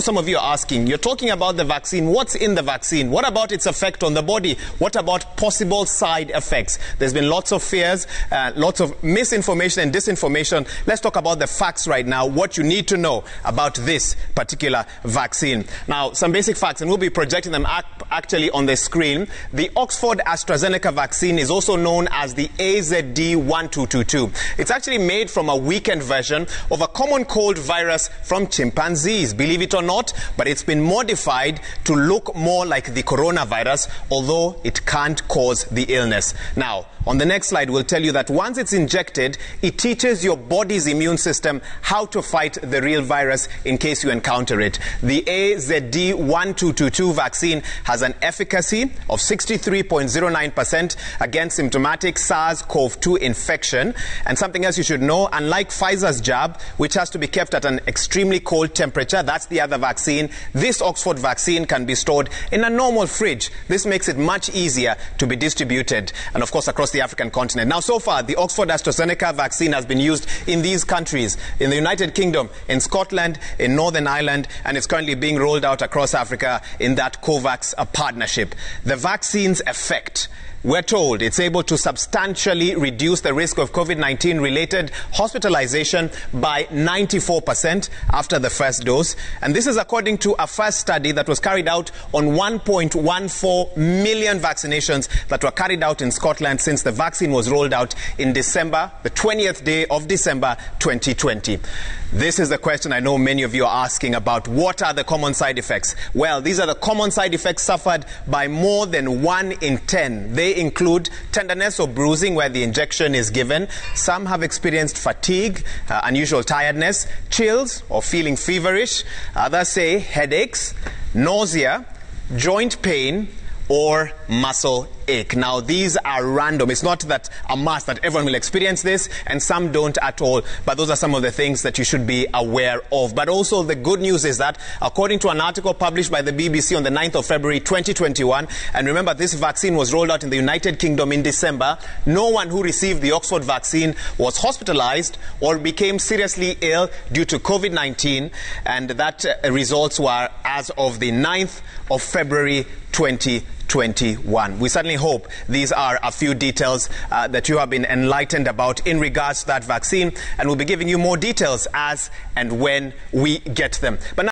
Some of you are asking, you're talking about the vaccine. What's in the vaccine? What about its effect on the body? What about possible side effects? There's been lots of fears, uh, lots of misinformation and disinformation. Let's talk about the facts right now, what you need to know about this particular vaccine. Now, some basic facts, and we'll be projecting them actually on the screen. The Oxford AstraZeneca vaccine is also known as the AZD1222. It's actually made from a weakened version of a common cold virus from chimpanzees. Believe it or not, but it's been modified to look more like the coronavirus, although it can't cause the illness. Now, on the next slide, we'll tell you that once it's injected, it teaches your body's immune system how to fight the real virus in case you encounter it. The AZD1222 vaccine has an efficacy of 63.09% against symptomatic SARS-CoV-2 infection. And something else you should know, unlike Pfizer's jab, which has to be kept at an extremely cold temperature, that's the other vaccine, this Oxford vaccine can be stored in a normal fridge. This makes it much easier to be distributed. And of course, across the African continent. Now, so far, the Oxford AstraZeneca vaccine has been used in these countries, in the United Kingdom, in Scotland, in Northern Ireland, and it's currently being rolled out across Africa in that COVAX partnership. The vaccine's effect we're told it's able to substantially reduce the risk of COVID 19 related hospitalization by 94% after the first dose. And this is according to a first study that was carried out on 1.14 million vaccinations that were carried out in Scotland since the vaccine was rolled out in December, the 20th day of December 2020. This is the question I know many of you are asking about. What are the common side effects? Well, these are the common side effects suffered by more than one in 10. They include tenderness or bruising where the injection is given. Some have experienced fatigue, uh, unusual tiredness, chills or feeling feverish. Others say headaches, nausea, joint pain, or muscle ache. Now, these are random. It's not that a must that everyone will experience this, and some don't at all. But those are some of the things that you should be aware of. But also, the good news is that, according to an article published by the BBC on the 9th of February 2021, and remember, this vaccine was rolled out in the United Kingdom in December, no one who received the Oxford vaccine was hospitalized or became seriously ill due to COVID 19, and that uh, results were as of the 9th of February 2021. We certainly hope these are a few details uh, that you have been enlightened about in regards to that vaccine, and we'll be giving you more details as and when we get them. But